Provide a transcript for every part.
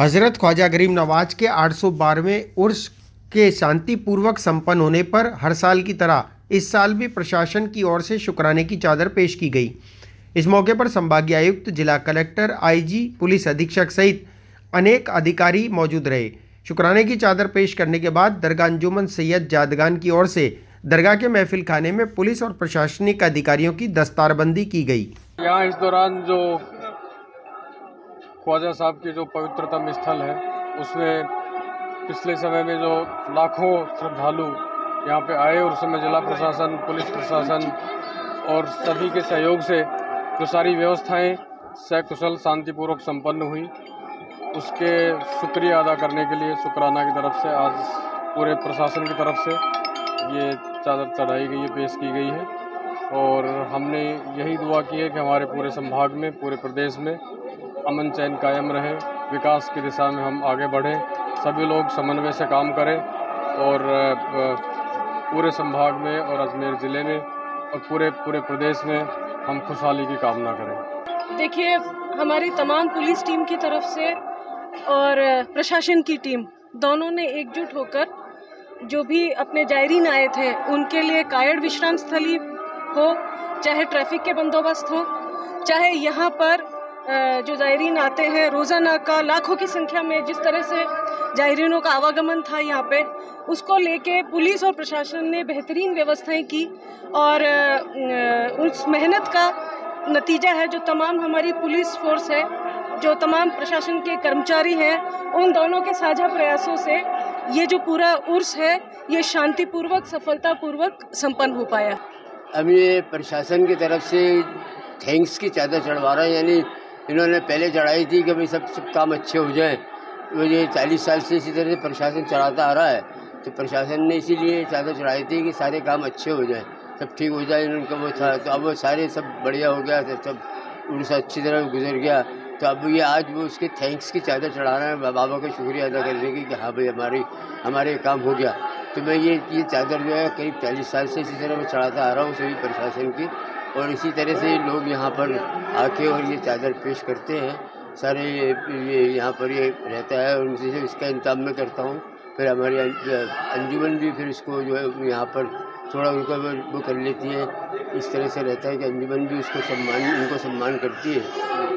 हज़रत ख्वाजा गरीब नवाज़ के आठ सौ बारहवें उर्स के शांतिपूर्वक संपन्न होने पर हर साल की तरह इस साल भी प्रशासन की ओर से शुक्राने की चादर पेश की गई। इस मौके पर संभागीय आयुक्त, जिला कलेक्टर, आईजी, पुलिस अधीक्षक सहित अनेक अधिकारी मौजूद रहे। शुक्राने की चादर पेश करने के बाद दरगाह अंजुमन सैयद जादगान की ओर से दरगाह के महफिल खाने में पुलिस और प्रशासनिक अधिकारियों की दस्तारबंदी की गई। यहाँ इस दौरान जो ख्वाजा साहब के जो पवित्रतम स्थल है, उसमें पिछले समय में जो लाखों श्रद्धालु यहाँ पे आए और उस समय जिला प्रशासन, पुलिस प्रशासन और सभी के सहयोग से जो सारी व्यवस्थाएँ सकुशल, शांतिपूर्वक संपन्न हुई। उसके शुक्रिया अदा करने के लिए शुक्राना की तरफ़ से, आज पूरे प्रशासन की तरफ़ से ये चादर चढ़ाई गई है, पेश की गई है। और हमने यही दुआ की है कि हमारे पूरे संभाग में, पूरे प्रदेश में अमन चैन कायम रहे, विकास की दिशा में हम आगे बढ़ें, सभी लोग समन्वय से काम करें और पूरे संभाग में और अजमेर ज़िले में और पूरे पूरे प्रदेश में हम खुशहाली की कामना करें। देखिए, हमारी तमाम पुलिस टीम की तरफ़ से और प्रशासन की टीम दोनों ने एकजुट होकर जो भी अपने जायरीन आए थे, उनके लिए कायड़ विश्राम स्थली हो, चाहे ट्रैफ़िक के बंदोबस्त हो, चाहे यहाँ पर जो जायरीन आते हैं, रोज़ाना का, लाखों की संख्या में जिस तरह से जायरीनों का आवागमन था यहाँ पे, उसको लेके पुलिस और प्रशासन ने बेहतरीन व्यवस्थाएँ की और उस मेहनत का नतीजा है जो तमाम हमारी पुलिस फोर्स है, जो तमाम प्रशासन के कर्मचारी हैं, उन दोनों के साझा प्रयासों से ये जो पूरा उर्स है, ये शांतिपूर्वक, सफलतापूर्वक संपन्न हो पाया। अब ये प्रशासन की तरफ़ से थैंक्स की चादर चढ़वा रहा है, यानी इन्होंने पहले चढ़ाई थी कि भाई सब सब काम अच्छे हो जाए। तो ये चालीस साल से इसी तरह से प्रशासन चढ़ाता आ रहा है तो प्रशासन ने इसीलिए चादर चढ़ाई थी कि सारे काम अच्छे हो जाए, सब ठीक हो जाए, उनका वो था। तो अब वो सारे सब बढ़िया हो गया सब उनसे अच्छी तरह गुजर गया। तो अब ये आज वो उसके थैंक्स की चादर चढ़ा रहे हैं बाबा का शुक्रिया अदा करने की कि हाँ भाई हमारी, हमारे काम हो गया। तो मैं ये ये चादर जो है करीब चालीस साल से इसी तरह मैं चढ़ाता आ रहा हूँ, सभी प्रशासन की। और इसी तरह से लोग यहाँ पर आके और ये चादर पेश करते हैं। सारे ये यहाँ पर ये रहता है और उनसे इसका इंतज़ाम मैं करता हूँ। फिर हमारे अंजुमन भी फिर इसको जो है यहाँ पर थोड़ा उनको वो कर लेती है इस तरह से रहता है कि अंजुमन भी उसको सम्मान उनको सम्मान करती है।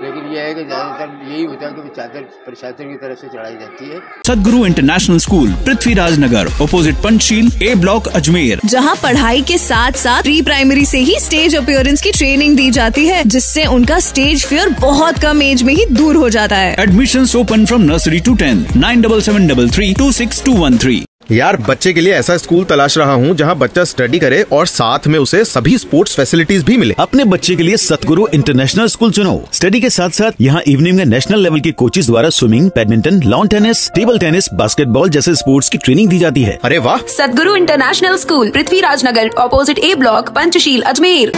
लेकिन यह है कि ज़्यादातर यही होता है कि चादर प्रशासन की तरफ़ से चढ़ाई जाती है। Sadguru international school Prithviraj Nagar opposite Panchsheel A block Ajmer. जहाँ पढ़ाई के साथ साथ प्री प्राइमरी से ही स्टेज अपियरेंस की ट्रेनिंग दी जाती है जिससे उनका स्टेज फियर बहुत कम एज में ही दूर हो जाता है। Admission open from nursery to tenth nine double seven double three two six two one three यार बच्चे के लिए ऐसा स्कूल तलाश रहा हूँ जहाँ बच्चा स्टडी करे और साथ में उसे सभी स्पोर्ट्स फैसिलिटीज़ भी मिले। अपने बच्चे के लिए सतगुरु इंटरनेशनल स्कूल चुनो। स्टडी के साथ साथ यहाँ इवनिंग में नेशनल लेवल के कोचेज द्वारा swimming badminton lawn tennis table tennis basketball जैसे स्पोर्ट्स की ट्रेनिंग दी जाती है। अरे वाह! Satguru international school Prithvi Rajnagar opposite A block Panchsheel Ajmer.